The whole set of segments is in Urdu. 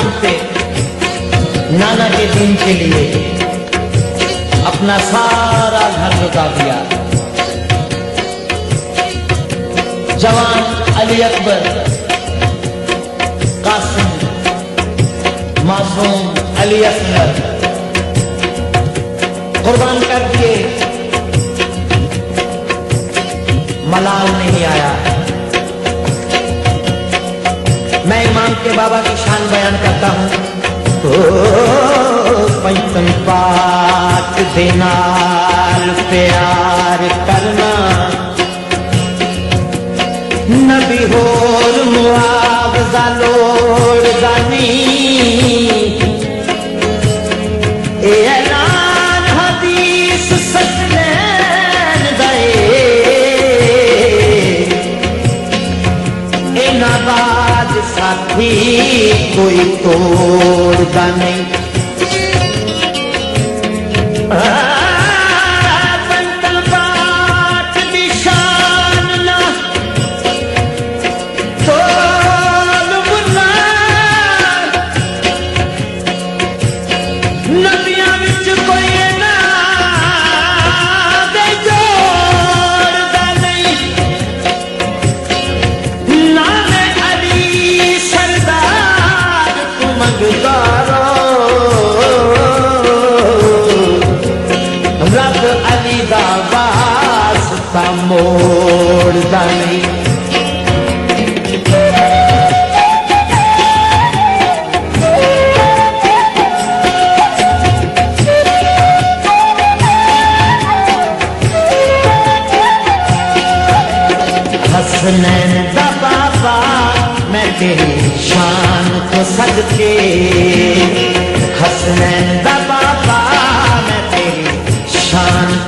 نام پہ نانا کے دین کے لیے اپنا سارا گھر لٹا دیا جوان علی اکبر قاسم معصوم علی اکبر قربان کر کے ملال نہیں آیا میں امام کے بابا کی شان بیان کرتا ہوں۔ پنچم پاک دینا پیار کرنا۔ نبی ہور معاوضہ لوڑ دانی ko'y tortanay موڑ دانی حسنین دا بابا میں تیری شان کو سج حسنین دا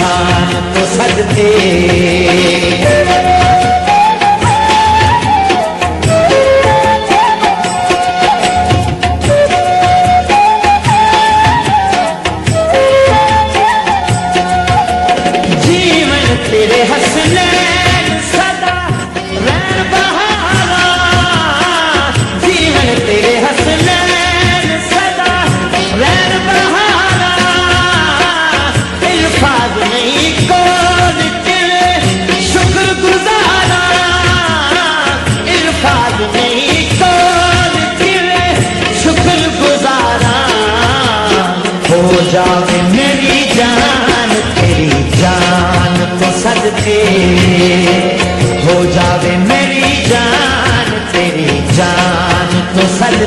شان تو سد تھے تیرے حسن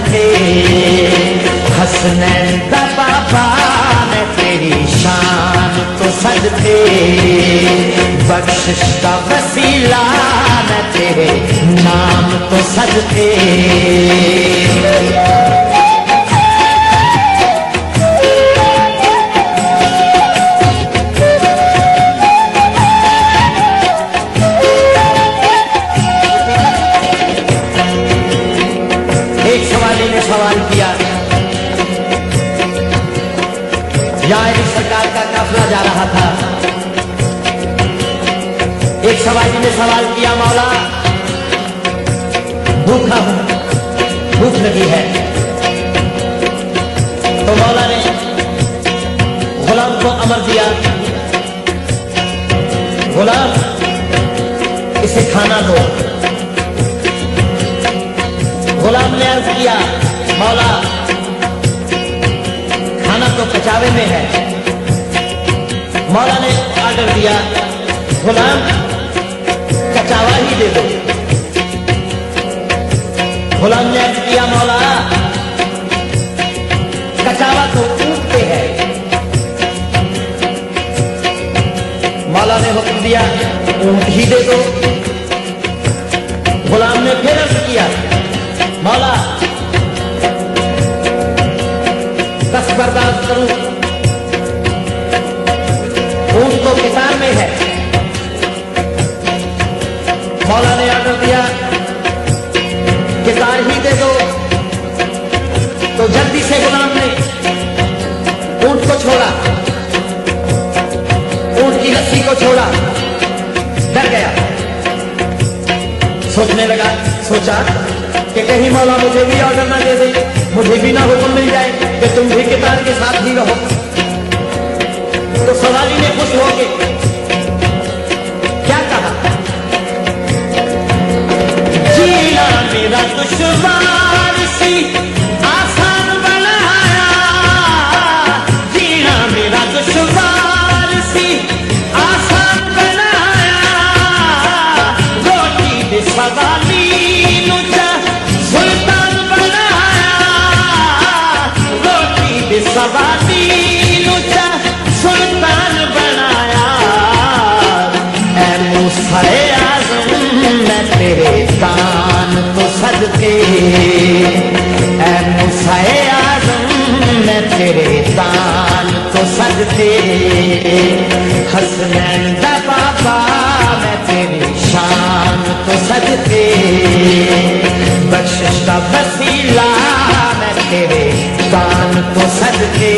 تھے۔ حسنین بابا میں تیری شان تو سد تھے۔ بخشش کا وسیلہ میں تیرے نام تو سد تھے۔ جا رہا تھا۔ ایک سواری نے سوال کیا مولا بھوکا ہوں بھوک لگی ہے۔ تو مولا نے غلام کو امر دیا۔ غلام، اسے کھانا دو۔ غلام نے عرض کیا، مولا، کھانا تو پچاوے میں ہے۔ مولا نے آرڈر دیا، غلام، کچاوا ہی دے دو۔ غلام نے ارد کیا، مولا، کچاوا تو اونٹتے ہیں ہے۔ مولا نے حکم دیا، اونٹ ہی دے دو۔ غلام نے پھر ارد کیا، مولا بس برداشت کروں۔ کی رسی کو چھوڑا۔ ڈر گیا۔ سوچنے لگا، سوچا کہ کہیں مولا مجھے بھی آرڈر نہ دے دے۔ مجھے بھی نہ حکم مل جائے کہ تم بھی کتاب کے ساتھ ہی رہو۔ تو سوالی نے خوش ہو کے تیرے دان تو صدقے۔ اے موسیٰ اعظم، میں تیرے دان تو صدقے۔ حسنین دا بابا، میں تیری شان تو صدقے۔ بخشش کا وسیلہ، میں تیرے دان تو صدقے۔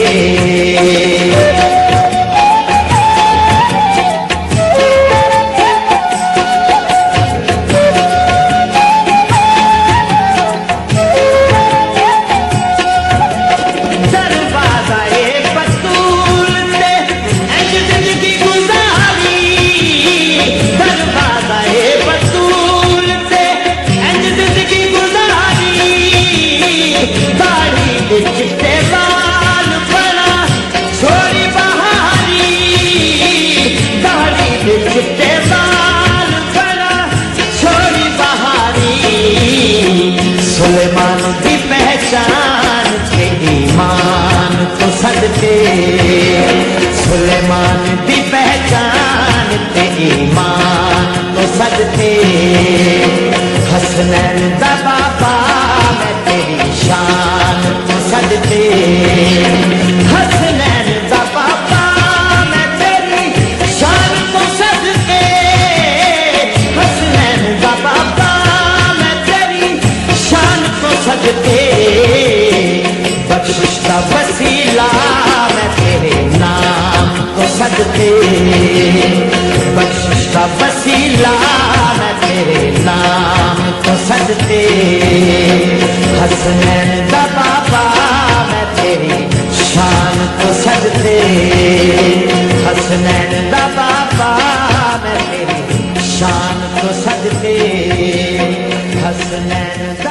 حسنین دا بابا، میں تیری شان تو صدقے حسنین بابا، میں تیری شان تو صدقے حسنین بابا، میں تیری شان کو صدقے بخشش کا وسیلہ، میں تیرے نام کو صدقے بخشش کا وسیلہ کو صدقے حسنین دا بابا میں تیری شان کو صدقے حسنین دا بابا میں تیری شان کو صدقے حسنین دا